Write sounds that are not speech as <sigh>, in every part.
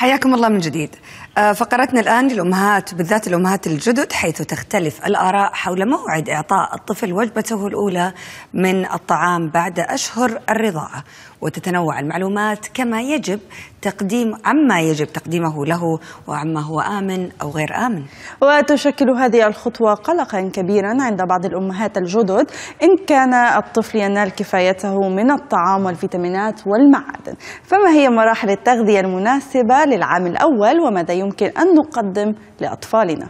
حياكم الله من جديد. آه، فقرتنا الآن للأمهات بالذات الأمهات الجدد حيث تختلف الآراء حول موعد إعطاء الطفل وجبته الأولى من الطعام بعد أشهر الرضاعة. وتتنوع المعلومات كما يجب تقديم عما يجب تقديمه له وعما هو آمن أو غير آمن. وتشكل هذه الخطوة قلقا كبيرا عند بعض الأمهات الجدد إن كان الطفل ينال كفايته من الطعام والفيتامينات والمعادن. فما هي مراحل التغذية المناسبة للعام الأول وماذا يمكن أن نقدم لأطفالنا.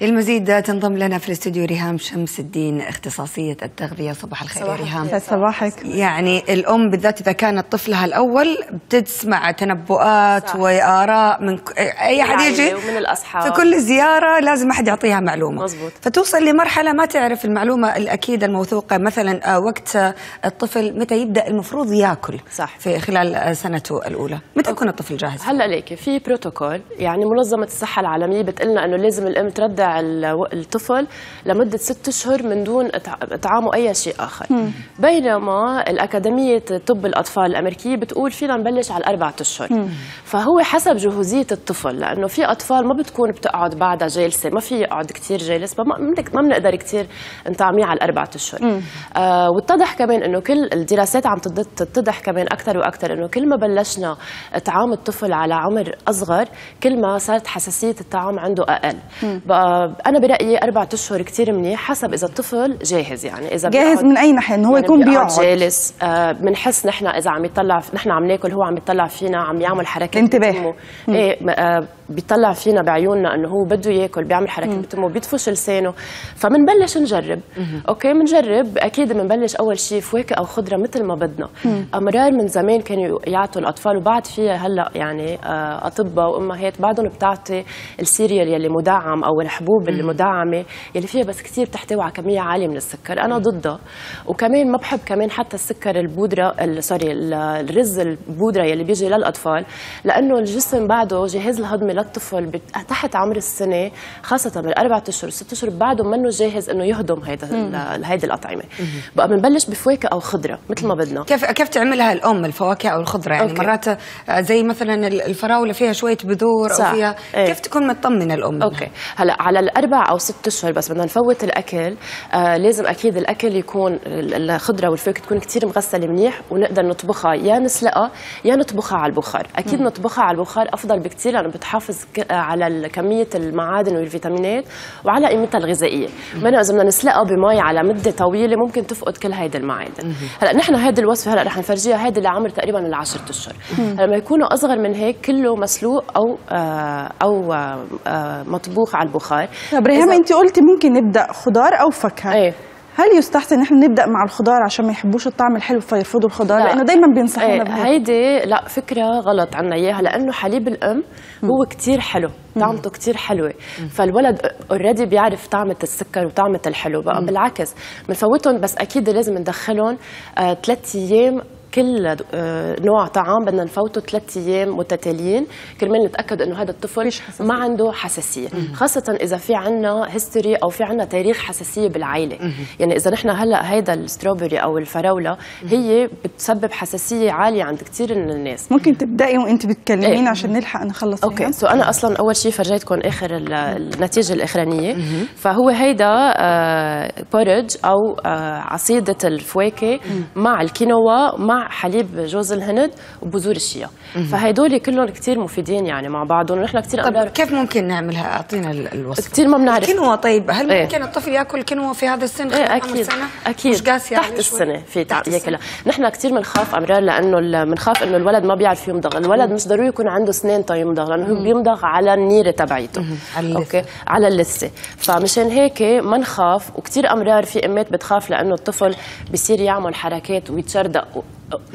للمزيد تنضم لنا في الاستوديو ريهام شمس الدين اختصاصية التغذية صباح الخير يا ريهام صباحك يعني الأم بالذات إذا كانت طفلها الأول بتسمع تنبؤات صح. وآراء من أي أحد العيلة يجي ومن الأصحاب. في كل زيارة لازم أحد يعطيها معلومة مزبوط. فتوصل لمرحلة ما تعرف المعلومة الأكيدة الموثوقة مثلا آه، وقت آه، الطفل متى يبدأ المفروض ياكل صح. في خلال آه، سنته الأولى متى يكون الطفل جاهز هلأ ليكي في بروتوكول يعني منظمة الصحة العالمية بتقلنا إنه لازم الأم ترضع الطفل لمدة ست أشهر من دون إطع- اطعامه أي شيء آخر. بينما الأكاديمية طب الأطفال الأمريكية بتقول فينا نبلش على الاربع أشهر. فهو حسب جهوزية الطفل لأنه في أطفال ما بتكون بتقعد بعدها جالسه ما في يقعد كثير جالس ما بنقدر كثير نطعميه على الاربع أشهر. آه واتضح كمان إنه كل الدراسات عم تض- تتضح كمان أكثر وأكثر إنه كل ما بلشنا إطعام الطفل على عمر أصغر كل ما صارت حساسية الطعام عنده أقل. بقى أنا برأيي أربع أشهر كثير منيح حسب إذا الطفل جاهز يعني إذا جاهز من أي ناحية إنه هو يعني يكون بيقعد جالس آه بنحس نحن إذا عم يطلع نحن عم ناكل هو عم يطلع فينا عم يعمل حركات الانتباه. بتمه. إيه آه بيطلع فينا بعيوننا إنه هو بده ياكل بيعمل حركات بتمه بيدفش لسانه. فبنبلش نجرب. okay بنجرب أكيد بنبلش أول شيء فواكه أو خضرة مثل ما بدنا. أمرار من زمان كانوا يعطوا الاطفال وبعد فيها هلأ يعني آه أطباء وأمهات بعدهم بتعطي ال cereal يلي مدعم أو الحبوب المدعمه يلي فيها بس كثير بتحتوي على كمية عالية من السكر. أنا ضدها وكمان ما بحب كمان حتى السكر البودرة ال- sorry ال- الرز البودرة يلي بيجي للأطفال لأنه الجسم بعده جهاز الهضمي للطفل تحت عمر السنة خاصة من أربع أشهر ست أشهر بعده منه جاهز إنه يهضم هيدا هيدي الأطعمة بقى بنبلش بفواكه أو خضرة مثل ما بدنا كيف كيف تعملها الأم الفواكه أو الخضرة يعني okay. مرات آه، زي مثلا الفراولة فيها شوية بذور صح. أو فيها إيه. كيف تكون مطمنة الأم؟ okay هلأ على الأربع أو ست أشهر بس بدنا نفوت الأكل آه لازم أكيد الأكل يكون ال- الخضرة والفواكه تكون كثير مغسلة منيح ونقدر نطبخها يا نسلقها يا نطبخها على البخار أكيد نطبخها على البخار أفضل بكثير لأنه بتحافظ آه، على كمية المعادن والفيتامينات وعلى قيمتها الغذائية. بينما اذا بدنا نسلقها بمي على مدة طويلة ممكن تفقد كل هيدي المعادن. هلأ نحن هيدي الوصفة هلأ رح نفرجيها هيدي لعمر تقريبا العشرة أشهر. لما يكونوا أصغر من هيك كله مسلوق أو آه أو آه آه مطبوخ على البخار. ريهام إذا- أنت قلتي ممكن نبدأ خضار أو فاكهة. إيه. هل يستحسن نحن نبدأ مع الخضار عشان ما يحبوش الطعم الحلو فيرفضوا الخضار؟ لا. لأنه دايما بينصحونا إيه بهيك. هيدي لا فكرة غلط عنا إياها لأنه حليب الأم هو كتير حلو. طعمته كتير حلوة. فالولد already بيعرف طعمة السكر وطعمة الحلو بقى. بالعكس بنفوتهم بس أكيد لازم ندخلهم آه ثلاث أيام كل آه، نوع طعام بدنا نفوته ثلاث أيام متتاليين. كرمال نتاكد إنه هذا الطفل. ما عنده حساسية. خاصة إذا في عنا history أو في عنا تاريخ حساسية بالعائلة. يعني إذا نحن هلأ هيدا ال strawberry أو الفراولة هي بتسبب حساسية عالية عند كثير من الناس. ممكن تبدأي وأنت بتكلمين إيه. عشان نلحق نخلص okay؟ so أنا أصلا أول شيء فرجيتكم آخر ال- النتيجة الإخرانية. فهو هيدا porridge أو آه، عصيدة الفواكه مع الكينوا مع حليب جوز الهند وبذور الشيا. فهيدول كلهم كثير مفيدين يعني مع بعضهم. ونحن كثير طب أمرار كيف ممكن نعملها؟ أعطينا ال- الوصفه كثير ما بنعرف. كنوة طيب هل إيه. ممكن الطفل يأكل كنوة في هذا السن إيه أكيد. السنة؟ أكيد. مش قاسي تحت يعني؟ السنة في تحت. يأكلها. نحن كثير بنخاف امرار لأنه بنخاف إنه الولد ما بيعرف يمضغ. الولد مش ضروري يكون عنده اسنان تا يمضغ لأنه هو بيمضغ على النيرة تبعيته. okay؟ على اللثة. فمشان هيك ما نخاف. وكثير امرار في امات بتخاف لأنه الطفل بصير يعمل حركات ويتشردق.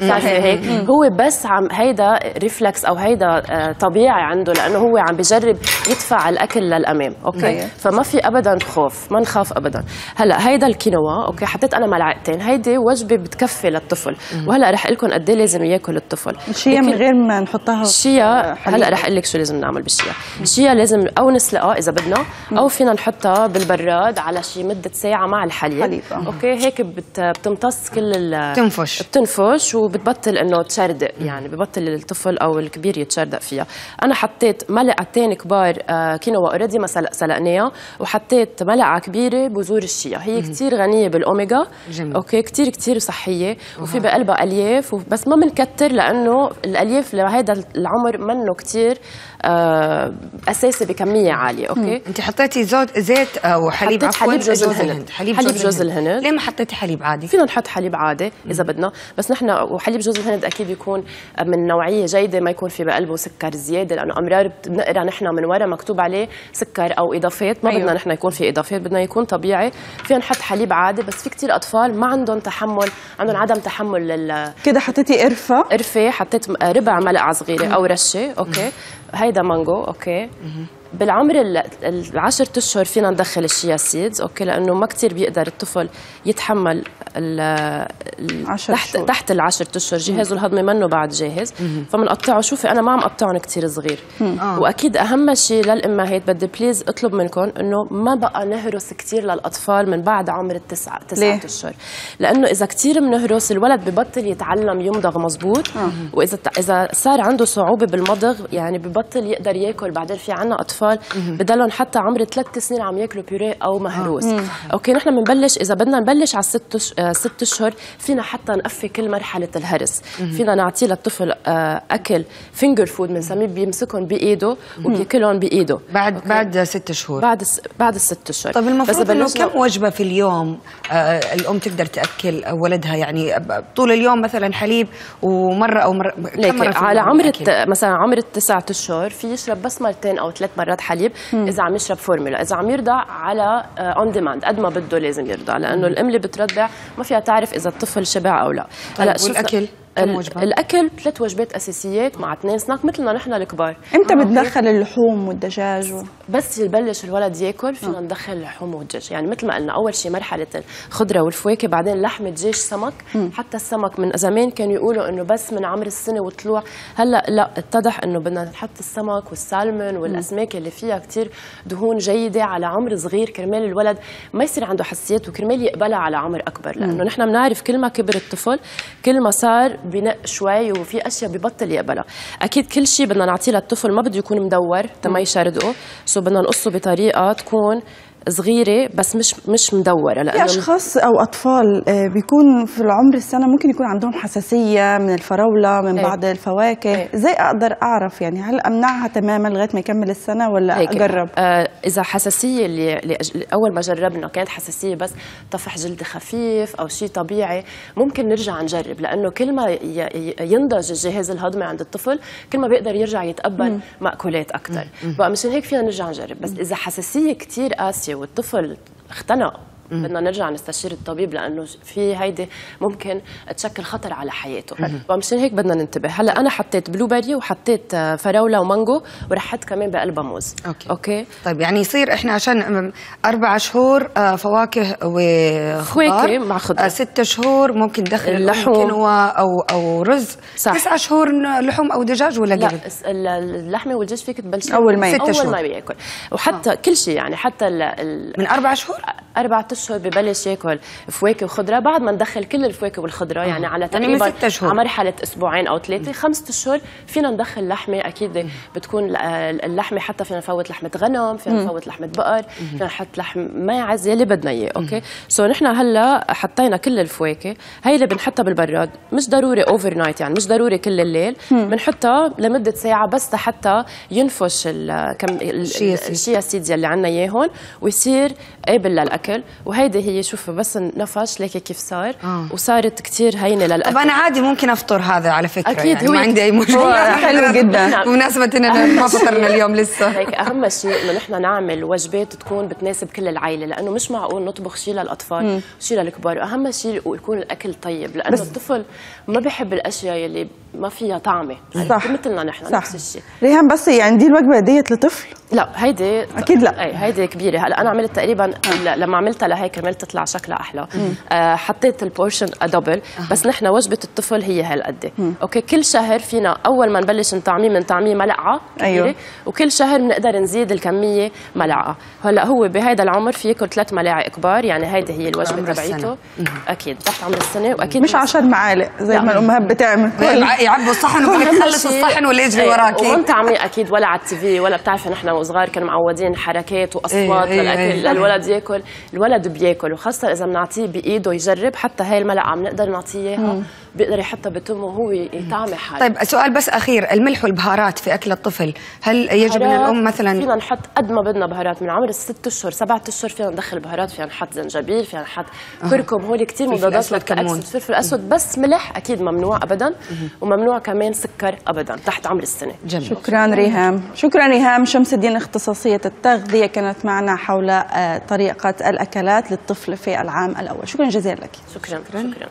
بتعرفي هيك. هو بس عم هيدا reflex أو هيدا آه، طبيعي عنده لأنه هو عم بجرب يدفع الأكل للأمام okay. فما في ابدا خوف ما نخاف ابدا. هلأ هيدا الكينوا okay؟ حطيت أنا ملعقتين هيدي وجبة بتكفي للطفل. وهلأ رح أقول لكم قد إيه لازم ياكل الطفل. الشيا من غير ما نحطها الشيا حليب. هلأ رح أقول لك شو لازم نعمل بالشيا. الشيا لازم أو نسلقها إذا بدنا أو فينا نحطها بالبراد على شي مدة ساعة مع الحليب. حليب، آه. okay؟ هيك بت... بتمتص كل ال... تنفش. بتنفش. بتنفش وبتبطل إنه تشردق يعني ببطل الطفل أو الكبير يتشردق فيها. أنا حطيت ملعقتين كبار آه، كينوا already ما سلق سلقناها وحطيت ملعقة كبيرة بذور الشيا. هي كثير غنية بالاوميجا جميل. okay كثير كثير صحية وفي بقلبها ألياف بس ما بنكتر لأنه الألياف لهذا العمر منه كثير آه، أساسي بكمية عالية. okay؟ أنت حطيتي زود زيت أو حليب عفوا حليب جوز الهند. حليب, حليب جوز. الهند. ليه ما حطيتي حليب عادي؟ فينا نحط حليب عادي إذا بدنا. بس نحن وحليب جوز الهند أكيد يكون من نوعية جيدة ما يكون في بقلبه سكر زيادة لأنه أمرار بنقرا نحن من ورا مكتوب عليه سكر أو إضافات ما أيوه. بدنا نحن يكون في إضافات بدنا يكون طبيعي. فينا نحط حليب عادي بس في كتير أطفال ما عندهم تحمل عندهم عدم تحمل لل كده حطيتي قرفة؟ قرفة حطيت ربع ملعقه صغيرة أو رشة okay. هيدا مانجو okay. بالعمر ال- العشرة اشهر فينا ندخل ال chia seeds okay؟ لأنه ما كتير بيقدر الطفل يتحمل ال ال- تحت شهور. تحت العشرة اشهر جهازه الهضمي منه بعد جاهز فبنقطعه شوفي أنا ما عم قطعهم كتير صغير. وأكيد أهم شيء للإمهات بدي بليز أطلب منكم إنه ما بقى نهرس كتير للأطفال من بعد عمر التسعة؟ تسعة اشهر لأنه إذا كتير بنهرس الولد ببطل يتعلم يمضغ مزبوط. وإذا إذا صار عنده صعوبة بالمضغ يعني ببطل يقدر يأكل. بعدين في عنا أطفال بضلهم حتى عمر ثلاث سنين عم ياكلوا بيوريه أو مهروس okay نحن بنبلش إذا بدنا نبلش على أش- آه، ست أشهر فينا حتى نقفي كل مرحلة الهرس. فينا نعطي للطفل آه، أكل finger food بنسميه بيمسكهم بإيده وبياكلهم بإيده. بعد بعد ست شهور. بعد الس- بعد الست اشهر طيب بس المفروض انه كم وجبة في اليوم آه الأم تقدر تأكل ولدها؟ يعني طول اليوم مثلا حليب ومرة أو مره كم ليك مره على عمر؟ الت... مثلا عمر التسعة أشهر في يشرب بس مرتين أو ثلاث مرات حليب إذا عم يشرب فورمولا إذا عم يرضع على on demand قد ما بده لازم يرضع لأنه الام اللي بترضع. ما فيها تعرف إذا الطفل شبع أو لا. طيب شفنا- والأكل؟ وجبة؟ الأكل ثلاث وجبات أساسيات مع اثنين سناك مثلنا نحن الكبار إمتى بتدخل اللحوم والدجاج و... بس يبلش الولد ياكل فينا ندخل اللحوم والدجاج يعني مثل ما قلنا أول شيء مرحلة الخضرة والفواكه بعدين لحمه دجاج سمك. حتى السمك من زمان كانوا يقولوا إنه بس من عمر السنة وطلوع هلأ لا اتضح إنه بدنا نحط السمك والسالمون والأسماك اللي فيها كتير دهون جيدة على عمر صغير. كرمال الولد ما يصير عنده حساسيات وكرمال يقبلها على عمر أكبر. لأنه نحن بنعرف كل ما كبر الطفل كل ما صار بنق شوي وفي أشياء ببطل يقبلها. أكيد كل شيء بدنا نعطيه للطفل ما بده يكون مدور تما يشردقه سو بدنا نقصه بطريقة تكون صغيرة بس مش مش مدورة في لأنه أشخاص أو أطفال آه، بيكون في العمر السنة ممكن يكون عندهم حساسية من الفراولة من إيه. بعض الفواكه. إيه. إزاي أقدر أعرف يعني هل أمنعها تماما لغاية ما يكمل السنة ولا هيك. أجرب؟ آه إذا حساسية اللي, أول ما جربنا كانت حساسية بس طفح جلد خفيف أو شيء طبيعي ممكن نرجع نجرب لأنه كل ما ينضج الجهاز الهضمي عند الطفل كل ما بيقدر يرجع يتقبل مأكولات أكثر بقى مشان هيك فينا نرجع نجرب بس إذا حساسية كثير قاسية والطفل اختنق بدنا نرجع نستشير الطبيب لأنه في هيدي ممكن تشكل خطر على حياته فمشان هيك بدنا ننتبه هلأ أنا حطيت بلو بيري وحطيت آه، فراولة ومانجو ورح أحط كمان بقلبها موز okay. okay طيب يعني يصير إحنا عشان أربع شهور آه، فواكه وخضار مع خضرة. آه، ست شهور ممكن ندخل اللحوم. كينوا أو أو رز صح. تسعة شهور لحوم أو دجاج ولا لا قبل؟ اللحمة والدجاج فيك تبلشي أول ما أول شهور. ما بياكل وحتى كل شيء يعني حتى ال- من أربع شهور؟ أربعة أشهر ببلش ياكل فواكه وخضرة. بعد ما ندخل كل الفواكه والخضرة يعني على يعني تقريبا شهور. على مرحلة أسبوعين أو ثلاثة. خمسة أشهر فينا ندخل لحمة. أكيد بتكون ال- اللحمة حتى فينا نفوت لحمة غنم فينا نفوت لحمة بقر فينا نحط لحم ماعز يلي بدنا إياه okay؟ so نحن هلأ حطينا كل الفواكه. هي اللي بنحطها بالبراد. مش ضروري overnight يعني مش ضروري كل الليل. بنحطها لمدة ساعة بس حتى ينفش ال- كم ال- ال chia seed. ال chia seeds يلي عنا اياهم ويصير قابل للأكل. وهيدي هي شوفوا بس نفش ليكي كيف صار. آه. وصارت كثير هينة للأكل. طب أنا عادي ممكن أفطر هذا على فكرة أكيد، يعني هو ما عندي أي مشكلة. حلو <laughs> جدا. بمناسبة إننا <laughs> ما فطرنا اليوم لسه. هيك أهم شيء إنه نحن نعمل وجبات تكون بتناسب كل العائلة لأنه مش معقول نطبخ شيء للأطفال وشيء للكبار. وأهم شيء يكون الأكل طيب لأنه الطفل ما بيحب الأشياء يلي ما فيها طعمة. صح. مثلنا نحن صح. نفس الشيء. ريهام بس يعني دي الوجبة ديت لطفل؟ لا هيدي أكيد لا. اي هيدي كبيرة. هلا أنا عملت تقريبا لما عملتها لهيك كرمال تطلع شكلها أحلى. آه حطيت ال portion double بس نحن وجبة الطفل هي هالقد. okay كل شهر فينا أول ما نبلش نطعميه بنطعميه ملعقة أيوه. وكل شهر بنقدر نزيد الكمية ملعقة. هلا هو بهيدا العمر في ياكل ثلاث ملاعق كبار يعني هيدي هي الوجبة تبعيته. أكيد تحت عمر السنة وأكيد مش عشر معالق زي. ما الأمهات بتعمل. <laughs> يعبوا الصحن تخلص <laughs> شيء- الصحن واللي يجري إيه، وراكي. ومن طعميه أكيد ولا على التي في ولا بتعرفي نحن وصغار كانوا معودين حركات وأصوات إيه، إيه، للاكل إيه. للولد ياكل الولد بياكل. وخاصة إذا بنعطيه بإيده يجرب حتى هاي الملعقه بنقدر نعطيه إياها. بيقدر يحطها بتمه وهو يطعمي حاله. طيب سؤال بس أخير الملح والبهارات في أكل الطفل هل يجب ان الأم مثلا؟ فينا نحط قد ما بدنا بهارات من عمر الست أشهر سبعة أشهر فينا ندخل بهارات فينا نحط زنجبيل فينا نحط كركم هول كثير مضادات أسود، كمون. للتأكسد فلفل اسود بس ملح أكيد ممنوع ابدا وممنوع كمان سكر ابدا تحت عمر السنة. جميل. شكرا ريهام. شكرا ريهام. شمس الدين اختصاصية التغذية كانت معنا حول آه، طريقة الأكلات للطفل في العام الأول. شكرا جزيلا لك. شكرا. شكرا.